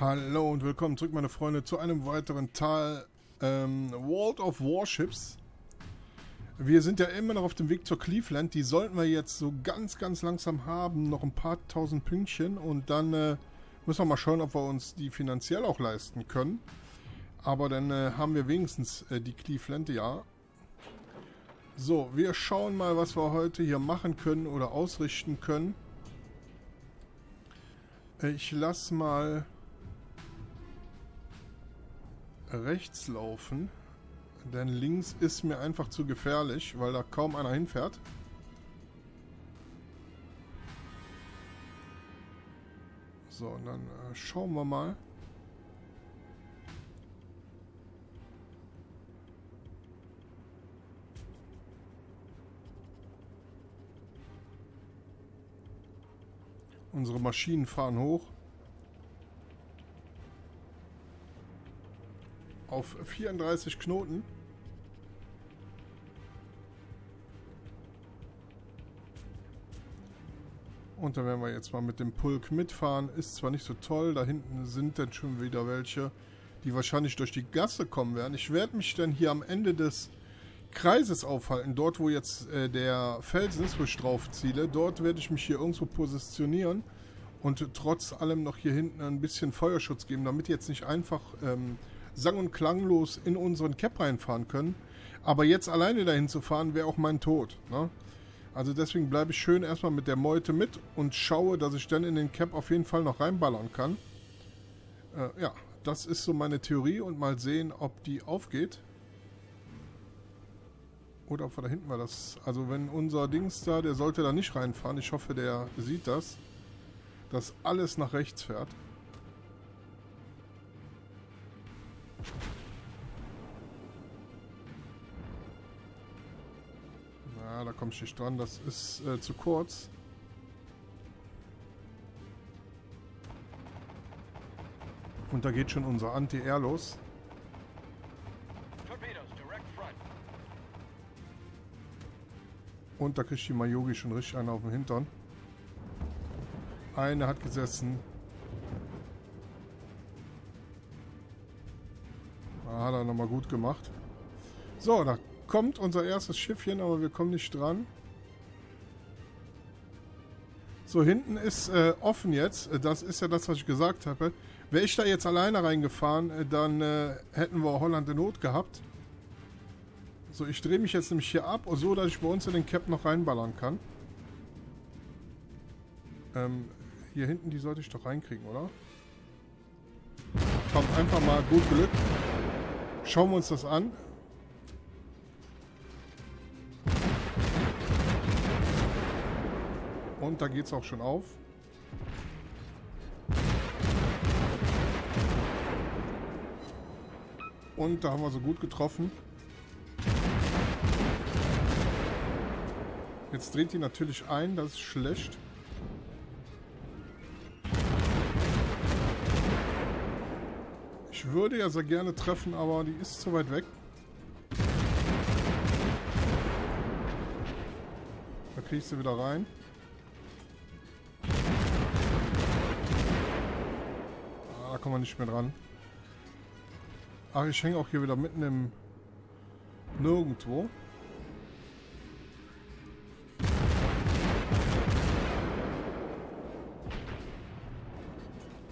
Hallo und willkommen zurück, meine Freunde, zu einem weiteren Teil ähm, World of Warships. Wir sind ja immer noch auf dem Weg zur Cleveland. Die sollten wir jetzt so ganz, ganz langsam haben. Noch ein paar tausend Pünktchen. Und dann äh, müssen wir mal schauen, ob wir uns die finanziell auch leisten können. Aber dann äh, haben wir wenigstens äh, die Cleveland, ja. So, wir schauen mal, was wir heute hier machen können oder ausrichten können. Äh, ich lasse mal rechts laufen. Denn links ist mir einfach zu gefährlich, weil da kaum einer hinfährt. So, und dann äh, schauen wir mal. Unsere Maschinen fahren hoch. Auf 34 Knoten. Und da werden wir jetzt mal mit dem Pulk mitfahren. Ist zwar nicht so toll, da hinten sind dann schon wieder welche, die wahrscheinlich durch die Gasse kommen werden. Ich werde mich dann hier am Ende des Kreises aufhalten, dort wo jetzt äh, der Felsen ist, wo ich drauf ziele. Dort werde ich mich hier irgendwo positionieren und trotz allem noch hier hinten ein bisschen Feuerschutz geben, damit jetzt nicht einfach ähm, sang- und klanglos in unseren Cap reinfahren können. Aber jetzt alleine dahin zu fahren, wäre auch mein Tod. Ne? Also deswegen bleibe ich schön erstmal mit der Meute mit und schaue, dass ich dann in den Cap auf jeden Fall noch reinballern kann. Äh, ja, das ist so meine Theorie und mal sehen, ob die aufgeht. Oder ob wir da hinten mal das... Also wenn unser Dings da, der sollte da nicht reinfahren. Ich hoffe, der sieht das. Dass alles nach rechts fährt. Na, da komme ich nicht dran. Das ist äh, zu kurz. Und da geht schon unser Anti-Air los. Und da kriegt die Mayogi schon richtig einen auf den Hintern. Eine hat gesessen. Hat er nochmal gut gemacht. So, da kommt unser erstes Schiffchen, aber wir kommen nicht dran. So, hinten ist äh, offen jetzt. Das ist ja das, was ich gesagt habe. Wäre ich da jetzt alleine reingefahren, äh, dann äh, hätten wir Holland in Not gehabt. So, ich drehe mich jetzt nämlich hier ab, so dass ich bei uns in den Cap noch reinballern kann. Ähm, hier hinten, die sollte ich doch reinkriegen, oder? Komm, einfach mal gut Glück. Schauen wir uns das an. Und da geht es auch schon auf. Und da haben wir so gut getroffen. Jetzt dreht die natürlich ein, das ist schlecht. Ich würde ja sehr gerne treffen, aber die ist zu weit weg. Da kriege ich sie wieder rein. Ah, da kommen wir nicht mehr dran. Ach, ich hänge auch hier wieder mitten im Nirgendwo.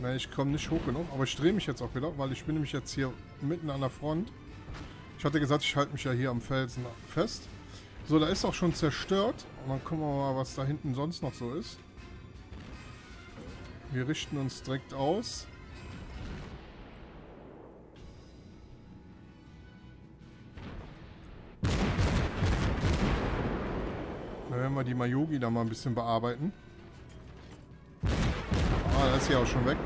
Ne, ich komme nicht hoch genug, aber ich drehe mich jetzt auch wieder, weil ich bin nämlich jetzt hier mitten an der Front. Ich hatte gesagt, ich halte mich ja hier am Felsen fest. So, da ist auch schon zerstört. Und dann gucken wir mal, was da hinten sonst noch so ist. Wir richten uns direkt aus. Dann werden wir die Mayogi da mal ein bisschen bearbeiten. Ah, das ist ja auch schon weg.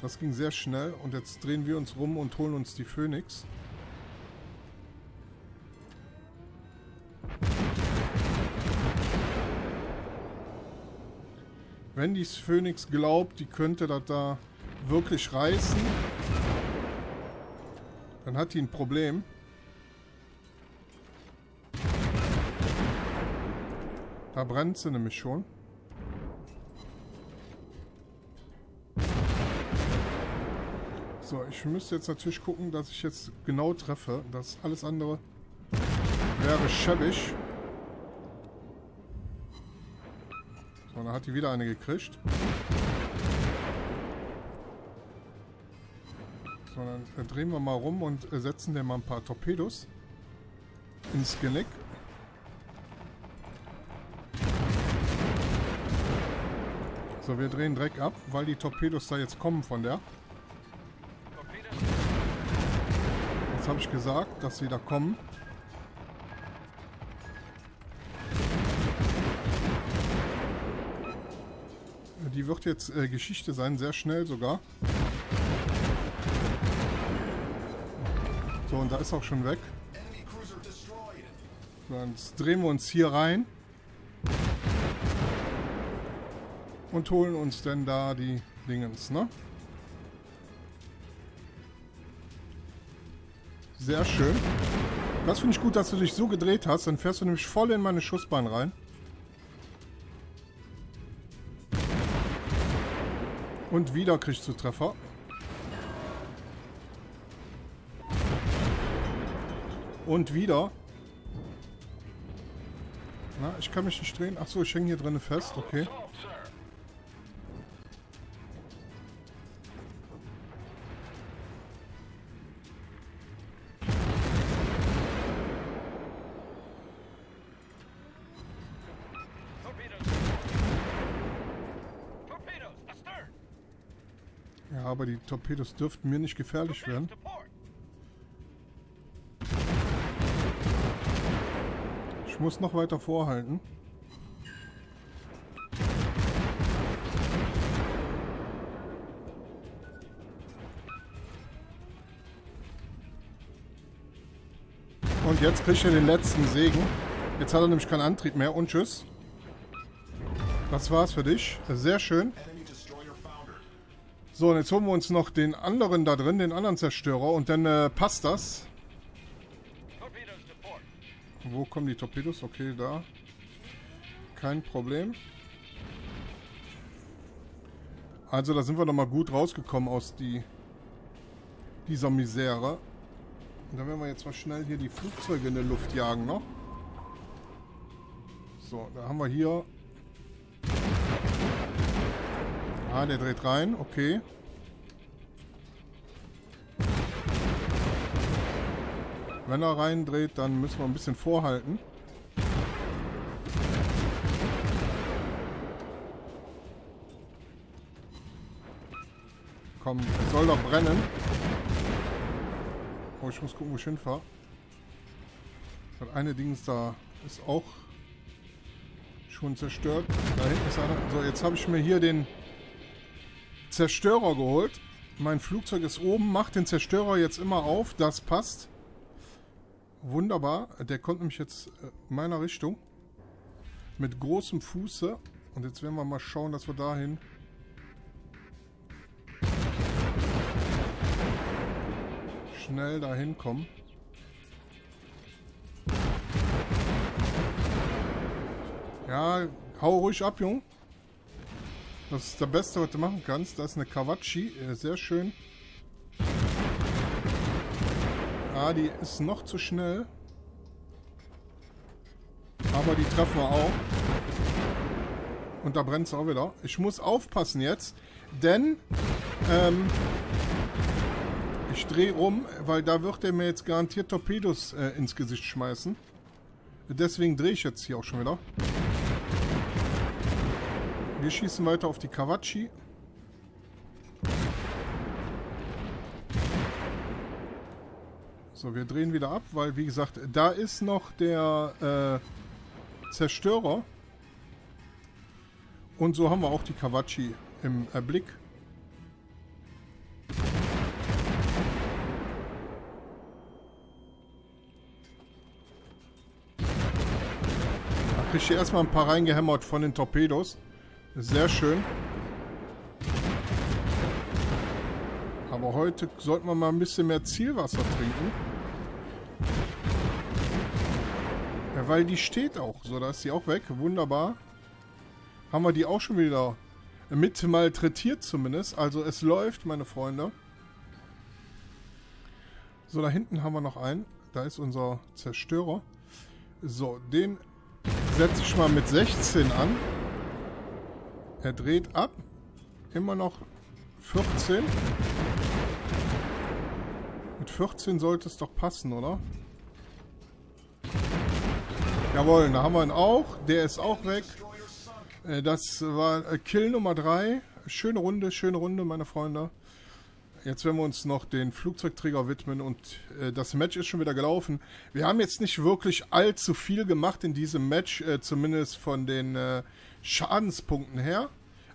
Das ging sehr schnell und jetzt drehen wir uns rum und holen uns die Phoenix. Wenn die Phoenix glaubt, die könnte das da wirklich reißen, dann hat die ein Problem. Da brennt sie nämlich schon. So, ich müsste jetzt natürlich gucken, dass ich jetzt genau treffe. Das alles andere wäre schäbig. So, dann hat die wieder eine gekriegt. So, dann drehen wir mal rum und setzen dem mal ein paar Torpedos ins Genick. So, wir drehen Dreck ab, weil die Torpedos da jetzt kommen von der. Habe ich gesagt, dass sie da kommen? Die wird jetzt äh, Geschichte sein, sehr schnell sogar. So, und da ist auch schon weg. Jetzt drehen wir uns hier rein. Und holen uns denn da die Dingens, ne? Sehr schön. Das finde ich gut, dass du dich so gedreht hast. Dann fährst du nämlich voll in meine Schussbahn rein. Und wieder kriegst du Treffer. Und wieder. Na, ich kann mich nicht drehen. Achso, ich hänge hier drinnen fest. Okay. Aber die Torpedos dürften mir nicht gefährlich werden. Ich muss noch weiter vorhalten. Und jetzt kriegt er den letzten Segen. Jetzt hat er nämlich keinen Antrieb mehr. Und tschüss. Das war's für dich. Sehr schön. So, und jetzt holen wir uns noch den anderen da drin, den anderen Zerstörer. Und dann äh, passt das. Wo kommen die Torpedos? Okay, da. Kein Problem. Also, da sind wir doch mal gut rausgekommen aus die, dieser Misere. Und dann werden wir jetzt mal schnell hier die Flugzeuge in der Luft jagen noch. So, da haben wir hier... Ah, der dreht rein. Okay. Wenn er reindreht, dann müssen wir ein bisschen vorhalten. Komm, soll doch brennen. Oh, ich muss gucken, wo ich hinfahre. Das eine Ding ist da ist auch schon zerstört. Da hinten ist einer. So, jetzt habe ich mir hier den Zerstörer geholt. Mein Flugzeug ist oben, macht den Zerstörer jetzt immer auf. Das passt. Wunderbar. Der kommt nämlich jetzt in äh, meiner Richtung. Mit großem Fuße. Und jetzt werden wir mal schauen, dass wir dahin... schnell dahin kommen. Ja, hau ruhig ab, Jung. Das ist das Beste, was du machen kannst. Da ist eine Kawachi. Äh, sehr schön. Ah, die ist noch zu schnell. Aber die treffen wir auch. Und da brennt es auch wieder. Ich muss aufpassen jetzt, denn ähm, ich drehe rum, weil da wird er mir jetzt garantiert Torpedos äh, ins Gesicht schmeißen. Deswegen drehe ich jetzt hier auch schon wieder. Wir schießen weiter auf die Kawachi. So, wir drehen wieder ab, weil wie gesagt, da ist noch der äh, Zerstörer. Und so haben wir auch die Kawachi im Erblick. Da kriege ich hier erstmal ein paar reingehämmert von den Torpedos. Sehr schön. Aber heute sollten wir mal ein bisschen mehr Zielwasser trinken. Ja, weil die steht auch. So, da ist sie auch weg. Wunderbar. Haben wir die auch schon wieder mit malträtiert zumindest. Also es läuft, meine Freunde. So, da hinten haben wir noch einen. Da ist unser Zerstörer. So, den setze ich mal mit 16 an. Er dreht ab. Immer noch 14. Mit 14 sollte es doch passen, oder? Jawohl, da haben wir ihn auch. Der ist auch weg. Äh, das war äh, Kill Nummer 3. Schöne Runde, schöne Runde, meine Freunde. Jetzt werden wir uns noch den Flugzeugträger widmen und äh, das Match ist schon wieder gelaufen. Wir haben jetzt nicht wirklich allzu viel gemacht in diesem Match, zumindest von den äh, Schadenspunkten her.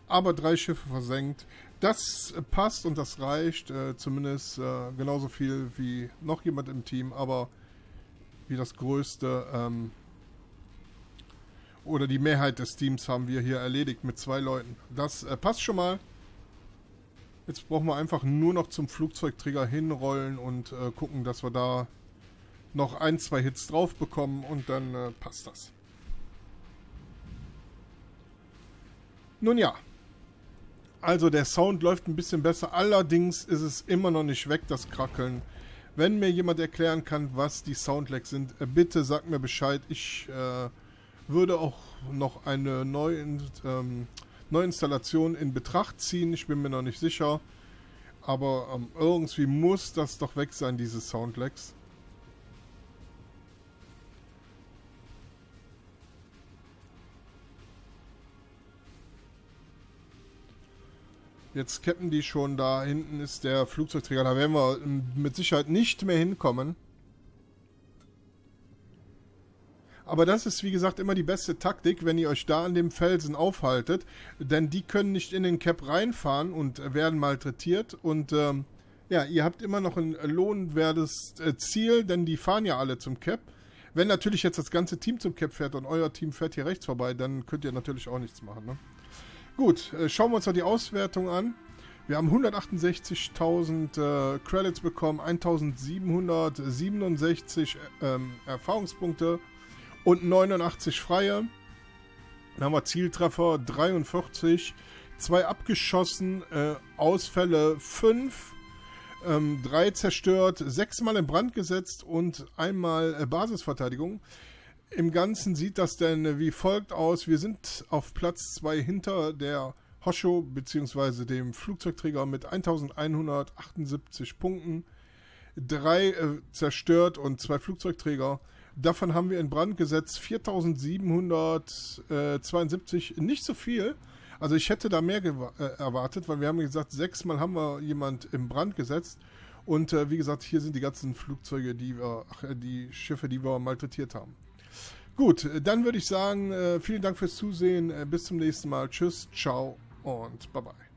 Aber drei Schiffe versenkt. Das passt und das reicht. Äh, zumindest äh, genauso viel wie noch jemand im Team, aber wie das größte ähm, oder die Mehrheit des Teams haben wir hier erledigt mit zwei Leuten. Das äh, passt schon mal. Jetzt brauchen wir einfach nur noch zum Flugzeugträger hinrollen und äh, gucken, dass wir da noch ein, zwei Hits drauf bekommen und dann äh, passt das. Nun ja. Also der Sound läuft ein bisschen besser. Allerdings ist es immer noch nicht weg, das Krackeln. Wenn mir jemand erklären kann, was die Soundlags sind, äh, bitte sagt mir Bescheid. Ich äh, würde auch noch eine Neuin ähm, Neuinstallation in Betracht ziehen. Ich bin mir noch nicht sicher. Aber ähm, irgendwie muss das doch weg sein, diese Soundlags. Jetzt cappen die schon da. Hinten ist der Flugzeugträger. Da werden wir mit Sicherheit nicht mehr hinkommen. Aber das ist, wie gesagt, immer die beste Taktik, wenn ihr euch da an dem Felsen aufhaltet. Denn die können nicht in den Cap reinfahren und werden malträtiert. Und ähm, ja, ihr habt immer noch ein lohnwertes äh, Ziel, denn die fahren ja alle zum Cap. Wenn natürlich jetzt das ganze Team zum Cap fährt und euer Team fährt hier rechts vorbei, dann könnt ihr natürlich auch nichts machen. Ne? Gut, äh, schauen wir uns mal die Auswertung an. Wir haben 168.000 äh, Credits bekommen, 1.767 ähm, Erfahrungspunkte und 89 freie. Dann haben wir Zieltreffer 43, zwei abgeschossen, äh, Ausfälle 5, ähm, drei zerstört, sechsmal in Brand gesetzt und einmal äh, Basisverteidigung. Im Ganzen sieht das denn wie folgt aus. Wir sind auf Platz 2 hinter der Hosho bzw. dem Flugzeugträger mit 1178 Punkten. Drei äh, zerstört und zwei Flugzeugträger. Davon haben wir in Brand gesetzt 4772, nicht so viel. Also ich hätte da mehr äh, erwartet, weil wir haben gesagt, sechsmal haben wir jemand in Brand gesetzt. Und äh, wie gesagt, hier sind die ganzen Flugzeuge, die wir, ach, äh, die Schiffe, die wir malträtiert haben. Gut, dann würde ich sagen, äh, vielen Dank fürs Zusehen. Äh, bis zum nächsten Mal. Tschüss, ciao und bye bye.